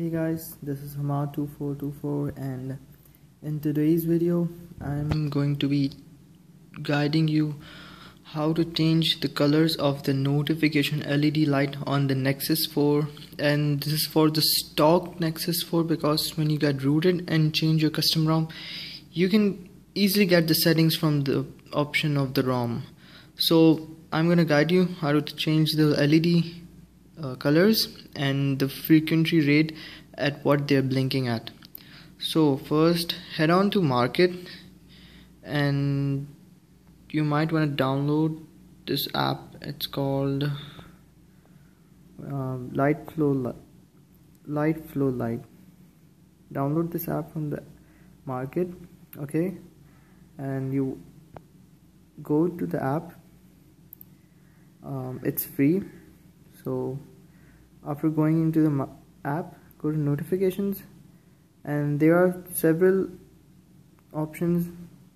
Hey guys, this is Hamad2424 and in today's video I'm going to be guiding you how to change the colors of the notification LED light on the Nexus 4 and this is for the stock Nexus 4 because when you get rooted and change your custom ROM you can easily get the settings from the option of the ROM. So I'm gonna guide you how to change the LED uh, colors and the frequency rate at what they're blinking at. So first head on to market and you might want to download this app. It's called uh, light flow li light flow light. Download this app from the market okay? And you go to the app. Um, it's free so after going into the app go to notifications and there are several options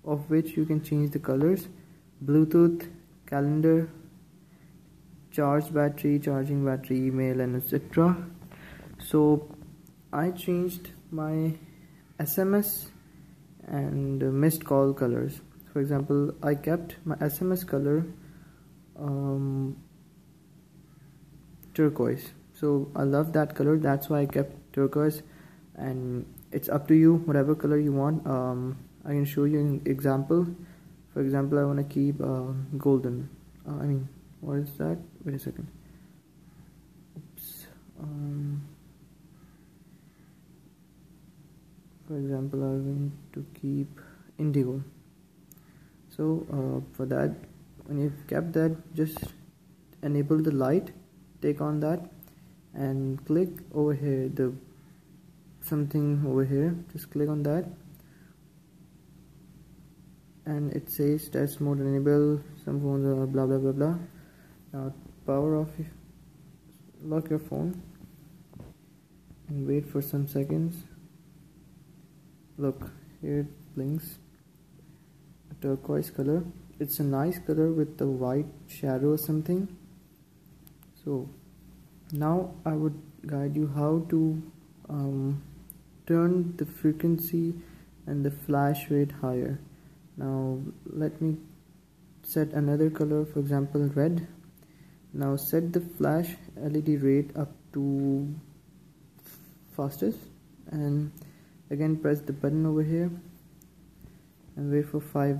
of which you can change the colors. Bluetooth calendar charge battery charging battery email and etc so i changed my sms and missed call colors. For example i kept my sms color um, turquoise so I love that color. That's why I kept turquoise. And it's up to you whatever color you want. Um, I can show you an example. For example I want to keep uh, golden. Uh, I mean what is that? Wait a second. Oops. Um, for example I want to keep indigo. So uh, for that when you've kept that just enable the light. Take on that and click over here the something over here just click on that. And it says test mode enable some phones are blah blah blah blah. Now power off lock your phone and wait for some seconds. Look here it blinks. A turquoise color. It's a nice color with the white shadow or something. So now I would guide you how to um, turn the frequency and the flash rate higher. Now let me set another color for example red. Now set the flash LED rate up to fastest. And again press the button over here and wait for five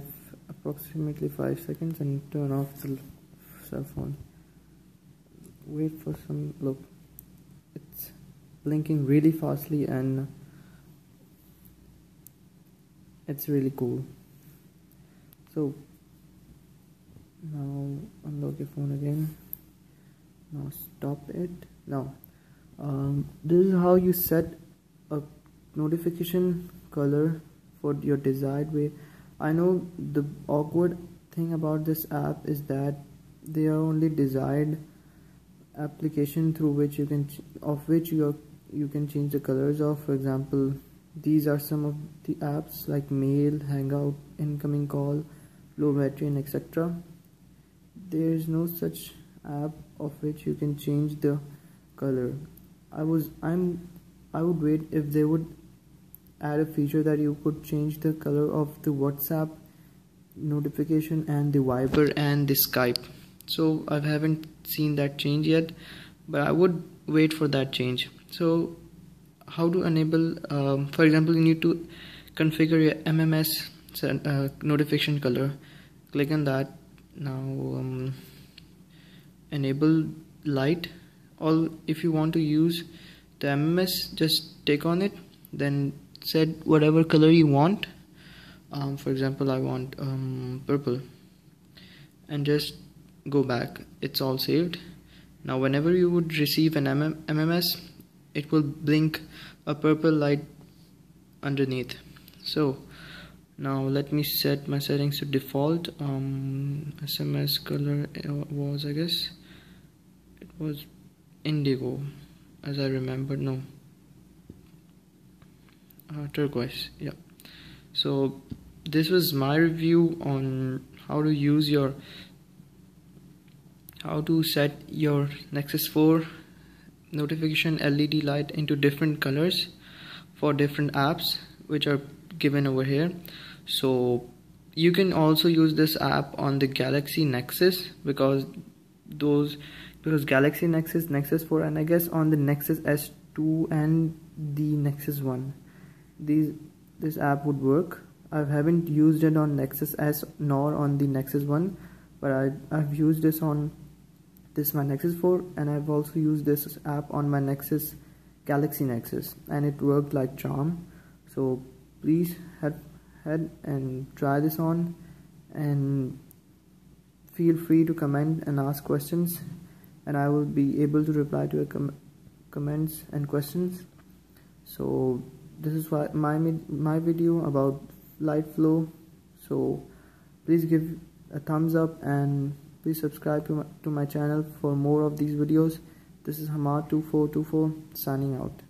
approximately five seconds and turn off the cell phone wait for some look it's blinking really fastly and it's really cool. So now unlock your phone again. Now stop it. Now um, this is how you set a notification color for your desired way. I know the awkward thing about this app is that they are only desired application through which you can of which you you can change the colors of for example these are some of the apps like mail hangout incoming call and etc there is no such app of which you can change the color. I was i'm i would wait if they would add a feature that you could change the color of the whatsapp notification and the viber and the skype so I haven't seen that change yet but I would wait for that change. So how to enable um, for example you need to configure your MMS uh, notification color. Click on that. Now um, enable light. Or if you want to use the MMS just take on it then set whatever color you want. Um, for example I want um, purple. And just go back. It's all saved. Now whenever you would receive an MM MMS it will blink a purple light underneath. So now let me set my settings to default. Um, SMS color was I guess it was indigo as I remember. No. Uh, turquoise. Yeah. So this was my review on how to use your how to set your Nexus 4 notification LED light into different colors for different apps which are given over here. So you can also use this app on the Galaxy Nexus because those because Galaxy Nexus Nexus 4 and I guess on the Nexus S2 and the Nexus 1 these this app would work. I haven't used it on Nexus S nor on the Nexus 1 but I, I've used this on this my Nexus 4 and I've also used this app on my Nexus Galaxy Nexus and it worked like charm. So please head head and try this on and feel free to comment and ask questions and I will be able to reply to your com comments and questions. So this is why my my video about light flow. So please give a thumbs up and please subscribe to my, to my channel for more of these videos. This is Hamad2424 signing out